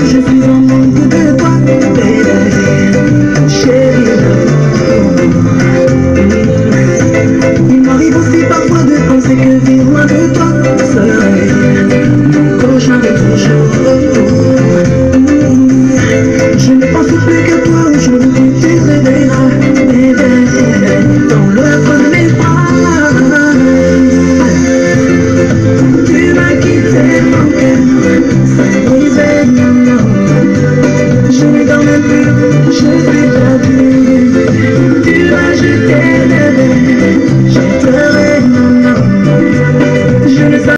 je suis en manque de toi, chérie. Il m'arrive aussi parfois de penser que vivre loin de toi serait mon cauchemar de toujours. Je ne pense plus qu'à toi aujourd'hui.